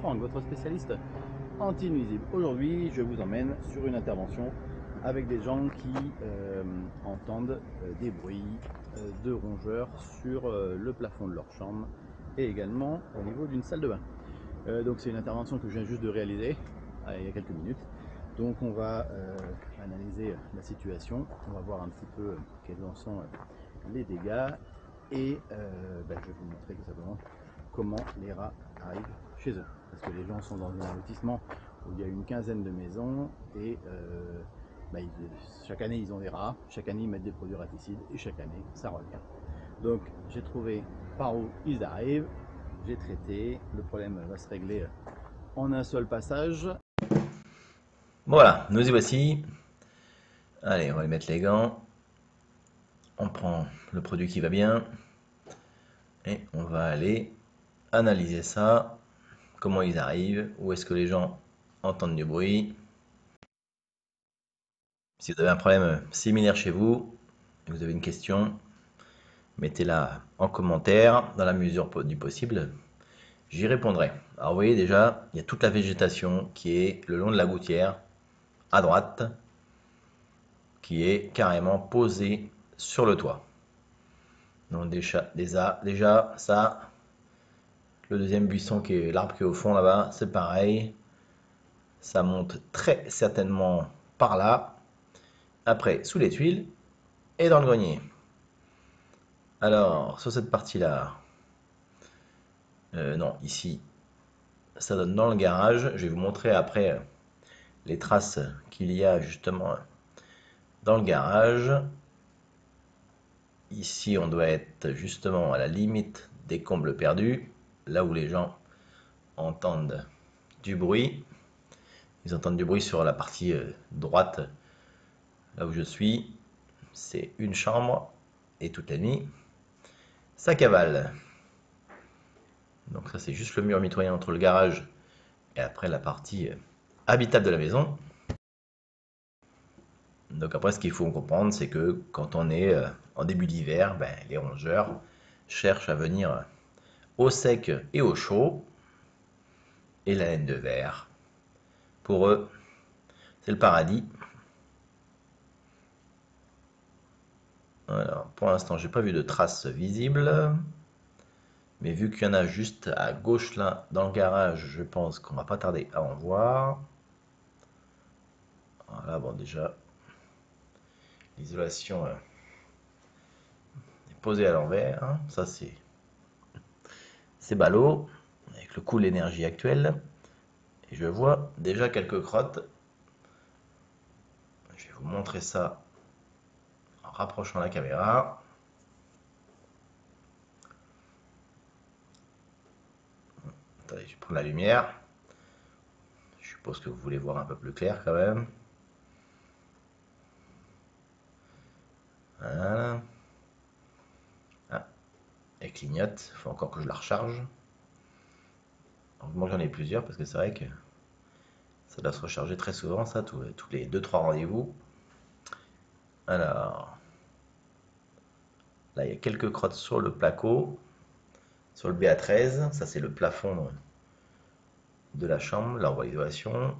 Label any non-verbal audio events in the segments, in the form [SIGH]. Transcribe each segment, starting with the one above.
Franck, votre spécialiste anti-nuisible. Aujourd'hui, je vous emmène sur une intervention avec des gens qui euh, entendent euh, des bruits euh, de rongeurs sur le plafond de leur chambre et également au niveau d'une salle de bain. donc c'est une intervention que je viens juste de réaliser il y a quelques minutes. Donc on va analyser la situation, on va voir un petit peu quels en sont les dégâts et ben, je vais vous montrer tout simplement comment les rats arrivent eux. Parce que les gens sont dans un lotissement où il y a une quinzaine de maisons et euh, bah, chaque année ils ont des rats, chaque année ils mettent des produits raticides et chaque année ça revient. Donc j'ai trouvé par où ils arrivent, j'ai traité, le problème va se régler en un seul passage. Voilà, nous y voici. Allez, on va mettre les gants. On prend le produit qui va bien. Et on va aller analyser ça, comment ils arrivent, où est-ce que les gens entendent du bruit. Si vous avez un problème similaire chez vous, vous avez une question, mettez-la en commentaire dans la mesure du possible. J'y répondrai. Alors vous voyez déjà, il y a toute la végétation qui est le long de la gouttière, à droite, qui est carrément posée sur le toit. Donc déjà, déjà, déjà ça, le deuxième buisson qui est l'arbre qui est au fond là-bas, c'est pareil. Ça monte très certainement par là. Après, sous les tuiles et dans le grenier. Alors, sur cette partie-là, euh, non, ici, ça donne dans le garage. Je vais vous montrer après les traces qu'il y a justement dans le garage. Ici, on doit être justement à la limite des combles perdus là où les gens entendent du bruit. Ils entendent du bruit sur la partie euh, droite, là où je suis. C'est une chambre et toute la nuit, ça cavale. Donc ça c'est juste le mur mitoyen entre le garage et après la partie euh, habitable de la maison. Donc après ce qu'il faut comprendre c'est que quand on est euh, en début d'hiver, ben, les rongeurs cherchent à venir au sec et au chaud, et la laine de verre. Pour eux, c'est le paradis. Alors, pour l'instant, j'ai pas vu de traces visibles. Mais vu qu'il y en a juste à gauche là, dans le garage, je pense qu'on va pas tarder à en voir. Voilà, bon déjà, l'isolation euh, est posée à l'envers. Hein. Ça, c'est c'est ballot, avec le coût de l'énergie actuelle. Et je vois déjà quelques crottes. Je vais vous montrer ça en rapprochant la caméra. Attendez, je prends la lumière. Je suppose que vous voulez voir un peu plus clair quand même. Voilà elle clignote. Il faut encore que je la recharge. moi j'en ai plusieurs parce que c'est vrai que ça doit se recharger très souvent, ça, tous, les 2-3 rendez-vous. Alors, là il y a quelques crottes sur le placo, sur le BA13. Ça, c'est le plafond de la chambre, la l'isolation.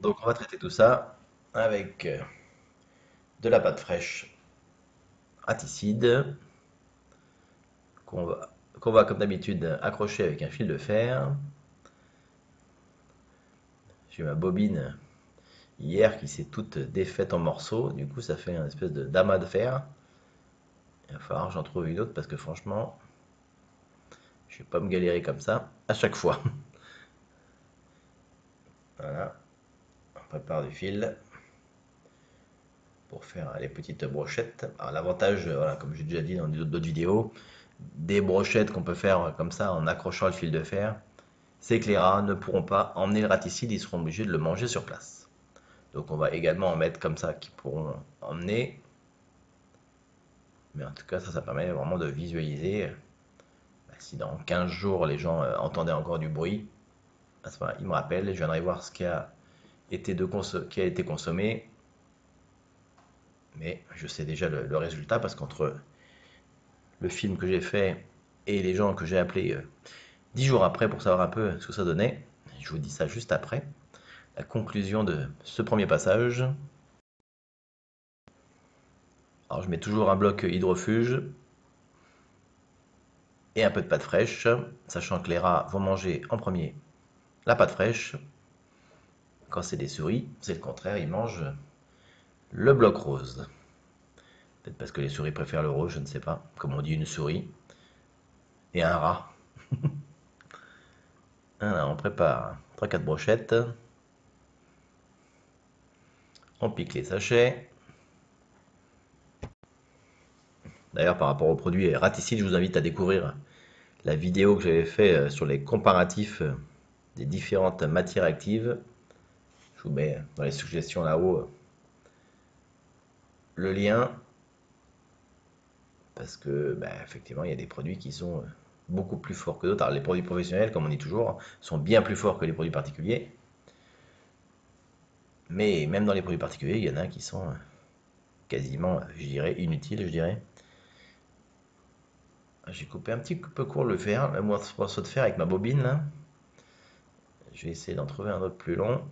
Donc, on va traiter tout ça avec euh, de la pâte fraîche raticide qu'on va, comme d'habitude accrocher avec un fil de fer. J'ai ma bobine hier qui s'est toute défaite en morceaux, du coup ça fait un espèce de damas de fer. Il va falloir que j'en trouve une autre parce que franchement, je vais pas me galérer comme ça à chaque fois. [LAUGHS] Voilà, on prépare du fil pour faire les petites brochettes. l'avantage, euh, comme j'ai déjà dit dans d'autres vidéos, des brochettes qu'on peut faire comme ça en accrochant le fil de fer, c'est que les rats ne pourront pas emmener le raticide, ils seront obligés de le manger sur place. Donc on va également en mettre comme ça qui pourront emmener. Mais en tout cas, ça, ça permet vraiment de visualiser. Bah, si dans 15 jours, les gens euh, entendaient encore du bruit, à ce moment-là, ils me rappellent, je viendrai voir ce qui a qui a été consommé mais je sais déjà le, résultat parce qu'entre le film que j'ai fait et les gens que j'ai appelés euh, dix jours après pour savoir un peu ce que ça donnait. Je vous dis ça juste après. La conclusion de ce premier passage. Alors je mets toujours un bloc hydrofuge et un peu de pâte fraîche, sachant que les rats vont manger en premier la pâte fraîche. Quand c'est des souris, c'est le contraire, ils mangent le bloc rose. Peut-être parce que les souris préfèrent le rose, je ne sais pas. Comme on dit une souris et un rat. [LAUGHS] on prépare 3-4 brochettes. On pique les sachets. D'ailleurs, par rapport au produit Raticide, je vous invite à découvrir la vidéo que j'avais fait euh, sur les comparatifs euh, des différentes matières actives. Je vous mets dans les suggestions là-haut euh, le lien parce que bah, effectivement il y a des produits qui sont euh, beaucoup plus forts que d'autres. les produits professionnels, comme on dit toujours, sont bien plus forts que les produits particuliers. Mais même dans les produits particuliers, il y en a qui sont euh, quasiment, je dirais, inutiles, je dirais. J'ai coupé un petit peu court le fer, le morceau de fer avec ma bobine. Je vais essayer d'en trouver un autre plus long.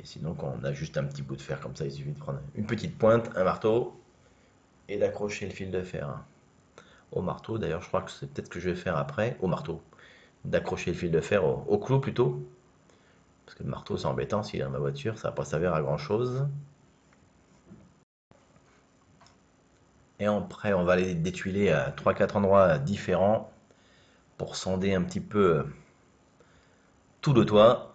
Et sinon, on a juste un petit bout de fer comme ça, il suffit de prendre une petite pointe, un marteau, et d'accrocher le fil de fer au marteau. D'ailleurs, je crois que c'est peut-être ce que je vais faire après, au marteau. D'accrocher le fil de fer au, clou plutôt. Parce que le marteau, c'est embêtant s'il est dans ma voiture, ça va pas servir à grand chose. Et après, on va aller détuiler à 3-4 endroits différents pour sonder un petit peu tout le toit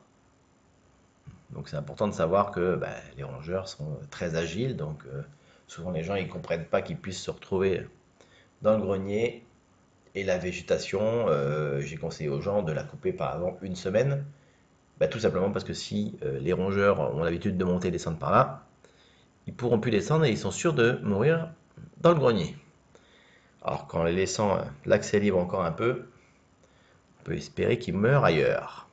donc c'est important de savoir que bah, les rongeurs sont très agiles, donc euh, souvent les gens ils comprennent pas qu'ils puissent se retrouver dans le grenier. Et la végétation, euh, j'ai conseillé aux gens de la couper par avant une semaine, bah, tout simplement parce que si euh, les rongeurs ont l'habitude de monter et descendre par là, ils pourront plus descendre et ils sont sûrs de mourir dans le grenier. Alors qu'en les laissant l'accès libre encore un peu, on peut espérer qu'ils meurent ailleurs.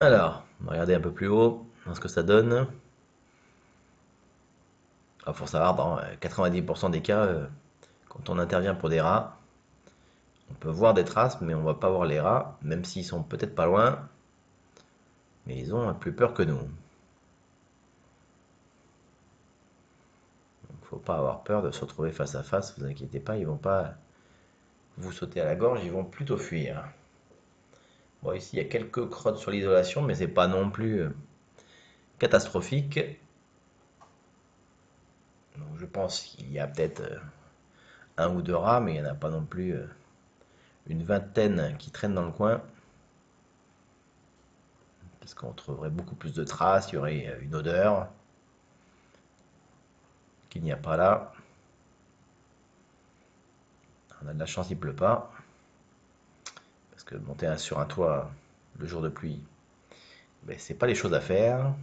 Alors, regarder un peu plus haut ce que ça donne. Il faut savoir, dans 90% euh, des cas, euh, quand on intervient pour des rats, on peut voir des traces, mais on ne va pas voir les rats, même s'ils sont peut-être pas loin. Mais ils ont plus peur que nous. Il ne faut pas avoir peur de se retrouver face à face, vous inquiétez pas, ils vont pas vous sauter à la gorge, ils vont plutôt fuir. Bon, ici, il y a quelques crottes sur l'isolation, mais c'est pas non plus euh, catastrophique. Je pense qu'il y a peut-être euh, un ou deux rats, mais il n'y en a pas non plus euh, une vingtaine qui traînent dans le coin. Parce qu'on trouverait beaucoup plus de traces, il y aurait une odeur qu'il n'y a pas là. On a de la chance, il pleut pas monter sur un toit le jour de pluie, ben, c'est pas les choses à faire.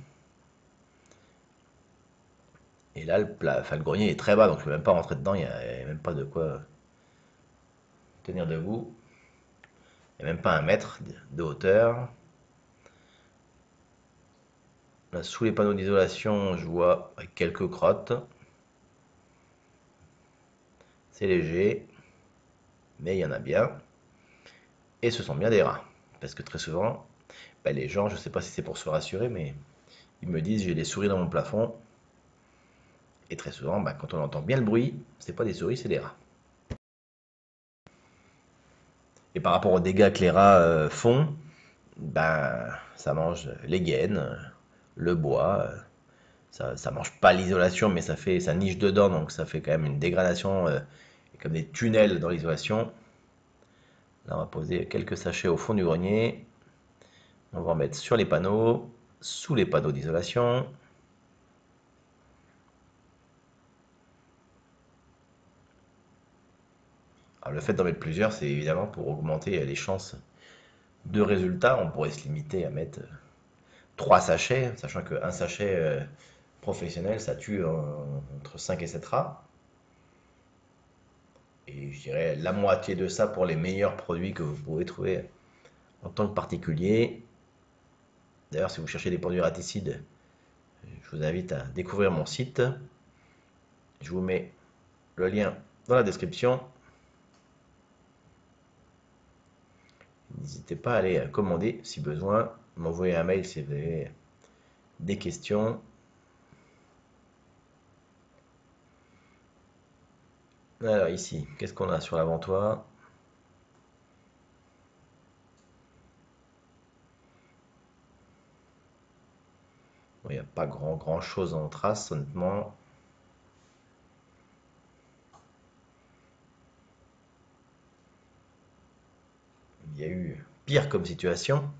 Et là, le, grenier est très bas, donc je ne peux même pas rentrer dedans, il n'y a, même pas de quoi tenir debout. Il même pas un mètre de hauteur. Là, sous les panneaux d'isolation, je vois quelques crottes. C'est léger, mais il y en a bien et ce sont bien des rats. Parce que très souvent, bah, les gens, je ne sais pas si c'est pour se rassurer, mais ils me disent j'ai des souris dans mon plafond. Et très souvent, bah, quand on entend bien le bruit, c'est pas des souris, c'est des rats. Et par rapport aux dégâts que les rats euh, font, ben, ça mange les gaines, le bois. Ça, ça mange pas l'isolation, mais ça fait, ça niche dedans, donc ça fait quand même une dégradation, euh, comme des tunnels dans l'isolation. Là, on va poser quelques sachets au fond du grenier. On va en mettre sur les panneaux, sous les panneaux d'isolation. le fait d'en mettre plusieurs, c'est évidemment pour augmenter les chances de résultats. On pourrait se limiter à mettre trois sachets, sachant qu'un sachet euh, professionnel, ça tue entre 5 et 7 rats et je dirais la moitié de ça pour les meilleurs produits que vous pouvez trouver en tant que particulier. D'ailleurs, si vous cherchez des produits raticides, je vous invite à découvrir mon site. Je vous mets le lien dans la description. N'hésitez pas à aller commander si besoin, m'envoyer un mail si vous avez des questions. Alors ici, qu'est-ce qu'on a sur l'avant-toit Il n'y a pas grand, grand chose en trace, honnêtement. Il y a eu pire comme situation.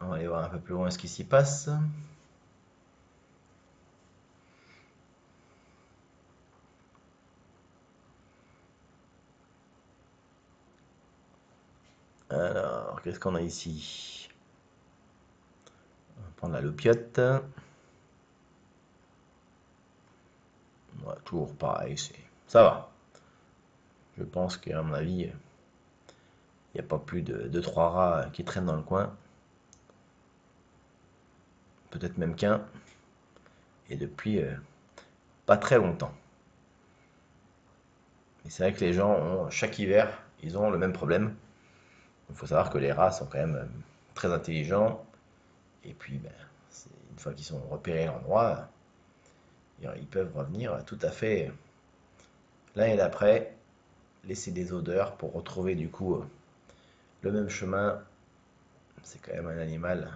On va aller voir un peu plus loin ce qui s'y passe. Alors, qu'est-ce qu'on a ici? On va prendre la loupiote. toujours pareil, ça va. Je pense qu'à mon avis, n'y a pas plus de 2-3 rats qui traînent dans le coin. Peut-être même qu'un. Et depuis euh, pas très longtemps. Et c'est vrai que les gens chaque hiver, ils ont le même problème. Il faut savoir que les rats sont quand même euh, très intelligents. Et puis, ben, une fois qu'ils sont repérés l'endroit, ils peuvent revenir tout à fait l'année d'après, laisser des odeurs pour retrouver du coup euh, le même chemin. C'est quand même un animal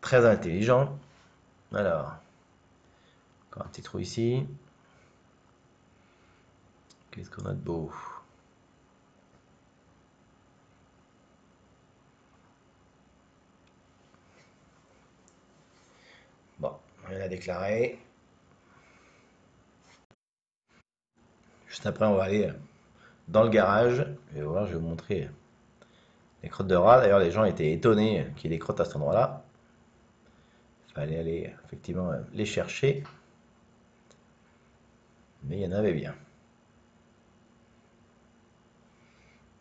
très intelligent. Alors, encore un petit trou ici. Qu'est-ce qu'on a de beau? Bon, rien à déclarer. Juste après, on va aller dans le garage. Et voir, je vais vous montrer les crottes de rats. D'ailleurs, les gens étaient étonnés qu'il y ait des crottes à cet endroit-là. Il fallait aller effectivement les chercher. Mais il y en avait bien.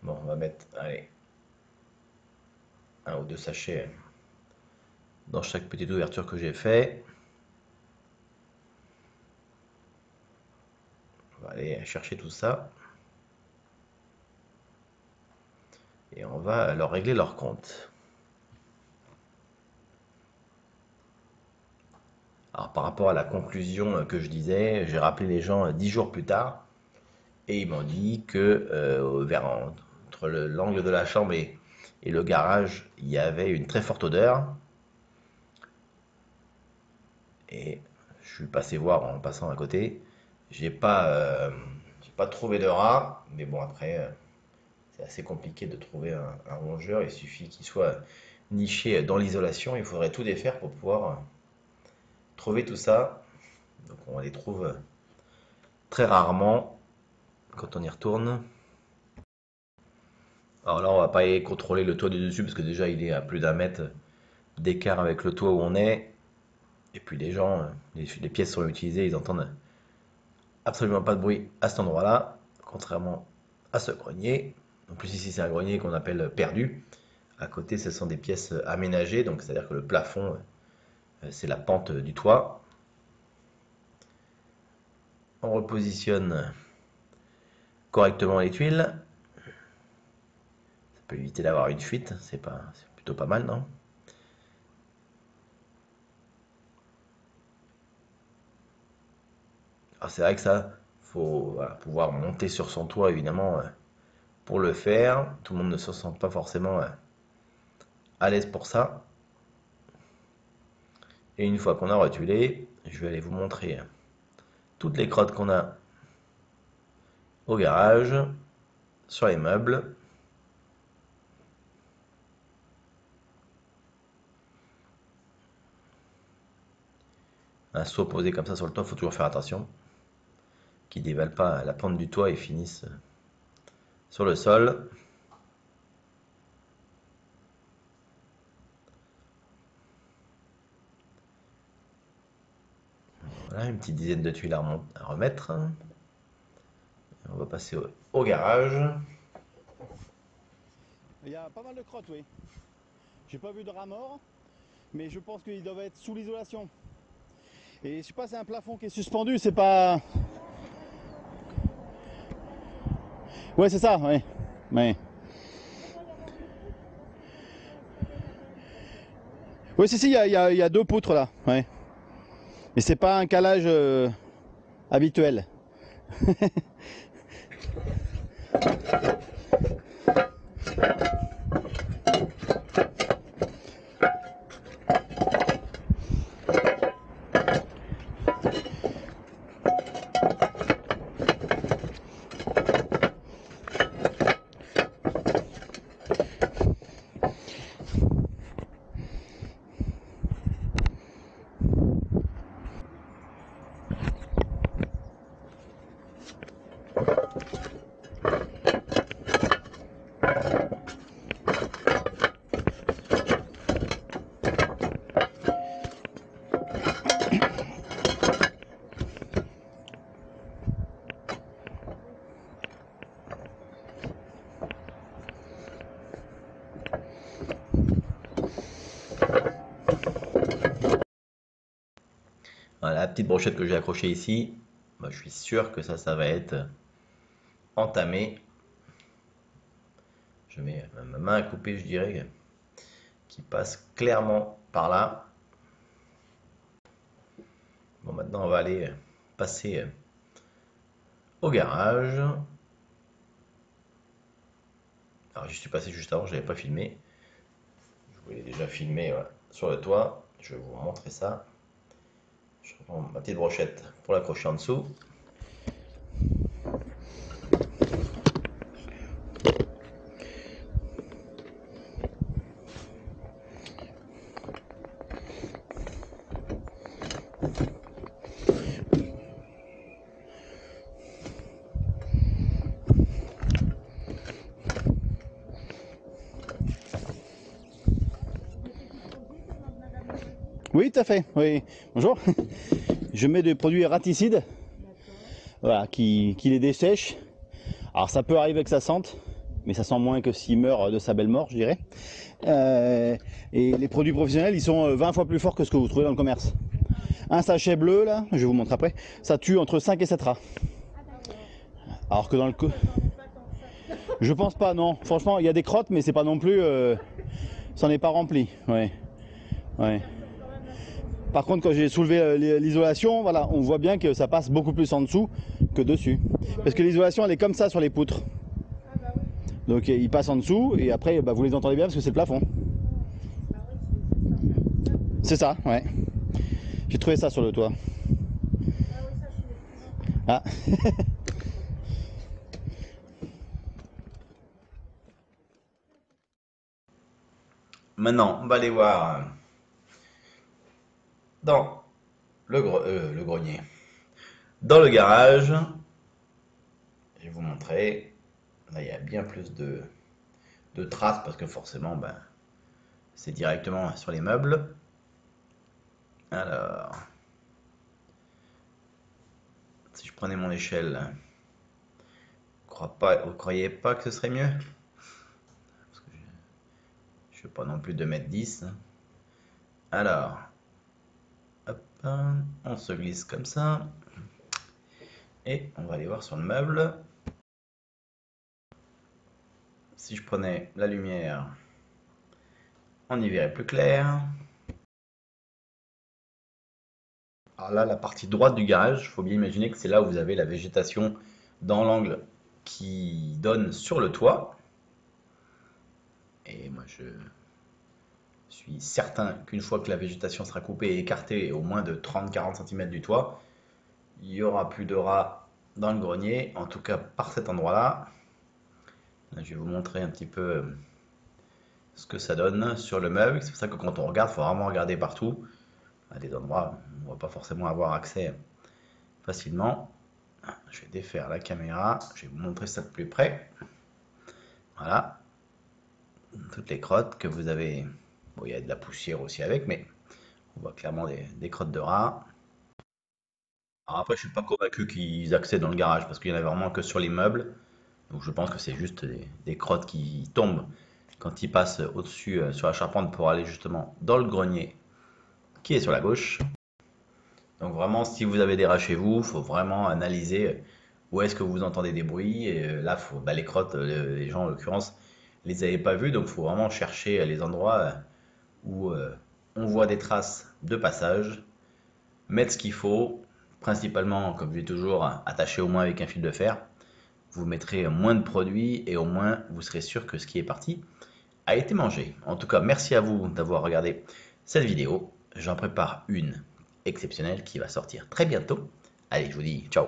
Bon, on va mettre, un ou deux sachets dans chaque petite ouverture que j'ai fait. On va aller chercher tout ça. Et on va leur régler leur compte. Alors par rapport à la conclusion que je disais, j'ai rappelé les gens dix jours plus tard et ils m'ont dit que euh, entre l'angle de la chambre et, et, le garage, il y avait une très forte odeur. Et je suis passé voir en passant à côté. J'ai pas, euh, pas trouvé de rat, mais bon, après, euh, c'est assez compliqué de trouver un, rongeur. Il suffit qu'il soit niché dans l'isolation. Il faudrait tout défaire pour pouvoir euh, trouver tout ça. Donc, on les trouve très rarement quand on y retourne. Alors là, on va pas aller contrôler le toit du dessus parce que déjà, il est à plus d'un mètre d'écart avec le toit où on est. Et puis les gens, les, les pièces sont utilisées, ils entendent absolument pas de bruit à cet endroit-là, contrairement à ce grenier. En plus, ici, c'est un grenier qu'on appelle perdu. À côté, ce sont des pièces aménagées, donc c'est-à-dire que le plafond, euh, c'est la pente du toit. On repositionne correctement les tuiles. Ça peut éviter d'avoir une fuite, c'est plutôt pas mal, non? Ah, c'est vrai que ça, faut pouvoir monter sur son toit évidemment euh, pour le faire. Tout le monde ne se sent pas forcément euh, à l'aise pour ça. Et une fois qu'on a rotulé, je vais aller vous montrer euh, toutes les crottes qu'on a au garage, sur les meubles. Un seau posé comme ça sur le toit, faut toujours faire attention qui dévalent pas la pente du toit et finissent sur le sol. Voilà, une petite dizaine de tuiles à, remettre. On va passer au, garage. Il y a pas mal de crottes, oui. J'ai pas vu de rats mais je pense qu'ils doivent être sous l'isolation. Et je sais pas, c'est un plafond qui est suspendu, c'est pas. Ouais, c'est ça, ouais. ouais. Oui, si, si, il y a, deux poutres là, ouais. Et c'est pas un calage euh, habituel. [LAUGHS] Voilà, la petite brochette que j'ai accrochée ici, bah, je suis sûr que ça, ça va être entamé. Je mets ma main à couper, je dirais, qui passe clairement par là. Bon, maintenant, on va aller passer au garage. Alors, je suis passé juste avant, je n'avais pas filmé. Je voulais déjà filmer sur le toit. Je vais vous montrer ça. Je prends ma petite brochette pour l'accrocher en dessous. Oui, tout à fait. Oui. Bonjour. Je mets des produits raticides voilà, qui, les dessèchent. Alors ça peut arriver que ça sente, mais ça sent moins que s'il meurt de sa belle mort, je dirais. Euh, et les produits professionnels, ils sont euh, 20 fois plus forts que ce que vous trouvez dans le commerce. Un sachet bleu, là, je vous montrer après, ça tue entre 5 et 7 rats. Alors que dans le... Je pense pas, non. Franchement, il y a des crottes, mais c'est pas non plus... Euh... Ça n'est pas rempli. Ouais. Ouais. Par contre, quand j'ai soulevé euh, l'isolation, voilà, on voit bien que ça passe beaucoup plus en dessous que dessus. Parce que l'isolation, elle est comme ça sur les poutres. Donc euh, il passe en dessous et après, bah, vous les entendez bien parce que c'est le plafond. C'est ça, ouais. J'ai trouvé ça sur le toit. Ah. [LAUGHS] Maintenant, on va aller voir euh, dans le, euh, le grenier. Dans le garage, je vais vous montrer. Là, il y a bien plus de, de traces parce que forcément, ben, c'est directement sur les meubles. Alors, si je prenais mon échelle, vous vous croyez pas que ce serait mieux? Parce que je- je fais pas non plus 2m10. hein. Alors, hop, on se glisse comme ça. Et on va aller voir sur le meuble. Si je prenais la lumière, on y verrait plus clair. Alors là, la partie droite du garage, il faut bien imaginer que c'est là où vous avez la végétation dans l'angle qui donne sur le toit. Et moi, je suis certain qu'une fois que la végétation sera coupée et écartée au moins de 30-40 cm du toit, il n'y aura plus de rats dans le grenier, en tout cas par cet endroit-là. Là, je vais vous montrer un petit peu ce que ça donne sur le meuble. C'est pour ça que quand on regarde, il faut vraiment regarder partout. À des endroits où on ne va pas forcément avoir accès facilement. Je vais défaire la caméra, je vais vous montrer ça de plus près. Voilà. Toutes les crottes que vous avez. Il y a de la poussière aussi avec, mais on voit clairement des, crottes de rats. Alors après, je suis pas convaincu qu'ils accèdent dans le garage parce qu'il y en a vraiment que sur les meubles. Donc je pense que c'est juste des, crottes qui tombent quand ils passent au-dessus euh, sur la charpente pour aller justement dans le grenier qui est sur la gauche. Donc vraiment, si vous avez des rats chez vous, il faut vraiment analyser où est-ce que vous entendez des bruits. Et euh, là, faut, bah, les crottes, euh, les gens en l'occurrence, les avaient pas vues, donc il faut vraiment chercher les endroits où on voit des traces de passage, mettre ce qu'il faut, principalement, comme je dis toujours, attacher au moins avec un fil de fer. Vous mettrez moins de produits et au moins vous serez sûr que ce qui est parti a été mangé. En tout cas, merci à vous d'avoir regardé cette vidéo. J'en prépare une exceptionnelle qui va sortir très bientôt. Allez, je vous dis ciao